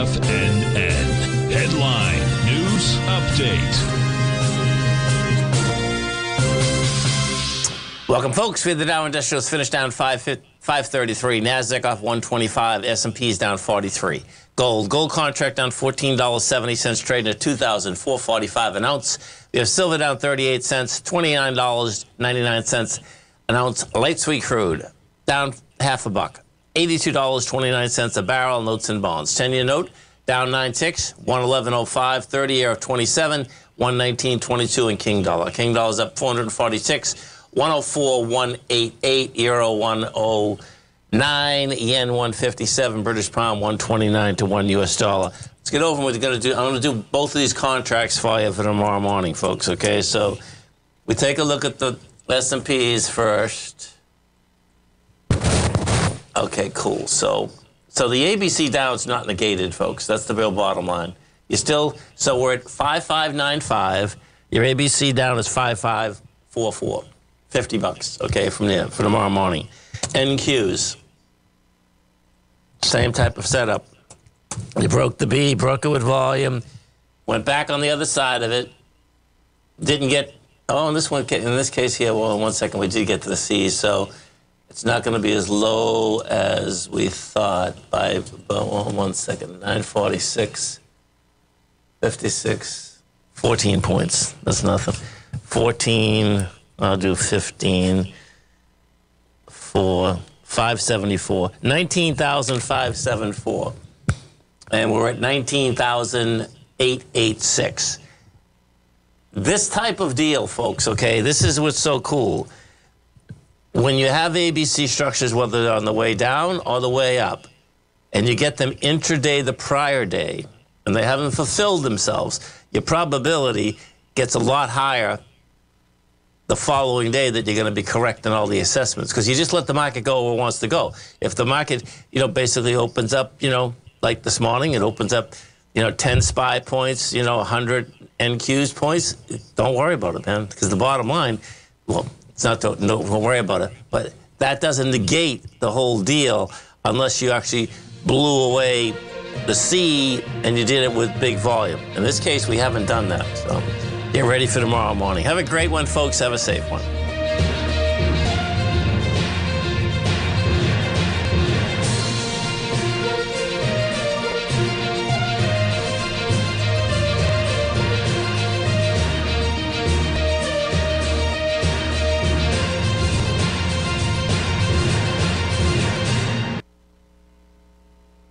FNN. Headline News Update. Welcome, folks. We the Dow Industrials finished down 5, 533. NASDAQ off 125. S&P is down 43. Gold. Gold contract down $14.70, trading at $2,445 an ounce. We have silver down 38 cents, $29.99 an ounce. Light sweet crude down half a buck, $82.29 a barrel. Notes and bonds. 10-year note down 9 ticks, 111.05. 30 year of 27, 119.22 in King Dollar. King Dollar's up 446. 104, 188, Euro 109, Yen 157, British Pound 129 to 1 US dollar. Let's get over with. We're going to do, I'm going to do both of these contracts for you for tomorrow morning, folks, okay? So we take a look at the S&Ps first. Okay, cool. So so the ABC down is not negated, folks. That's the real bottom line. You still so we're at 5595. Your ABC down is 5544. 50 bucks, okay, from there for tomorrow morning. NQs, same type of setup. You broke the B, broke it with volume, went back on the other side of it, didn't get, oh, in this one, in this case here, well, in one second, we did get to the C, so it's not going to be as low as we thought by, one second, 946, 56, 14 points. That's nothing. 14. I'll do 15 4, 574. 19,574. And we're at 19,886. This type of deal, folks, okay, this is what's so cool. When you have ABC structures, whether they're on the way down or the way up, and you get them intraday the prior day, and they haven't fulfilled themselves, your probability gets a lot higher the following day that you're going to be correct in all the assessments because you just let the market go where it wants to go. If the market, you know, basically opens up, you know, like this morning, it opens up, you know, 10 SPY points, you know, 100 NQs points, don't worry about it, man, because the bottom line, well, it's not, don't, don't worry about it, but that doesn't negate the whole deal unless you actually blew away the C and you did it with big volume. In this case, we haven't done that, so. Get ready for tomorrow morning. Have a great one, folks. Have a safe one.